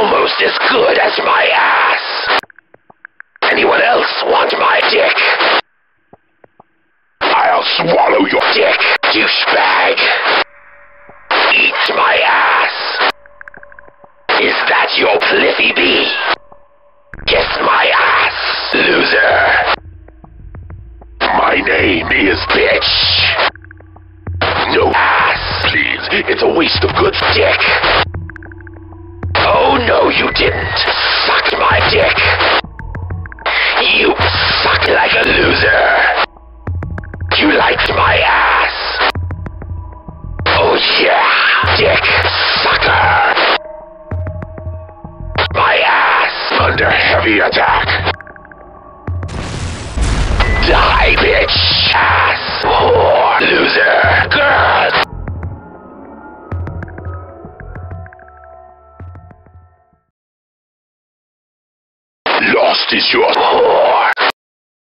almost as good as my ass. Anyone else want my dick? I'll swallow your dick, douchebag. Eat my ass. Is that your pliffy bee? Kiss my ass, loser. My name is bitch. No ass, please. It's a waste of good dick. You didn't. Suck my dick. You suck like a loser. You liked my ass. Oh yeah, dick sucker. My ass under heavy attack. Die, bitch! Ass! Lost is your whore!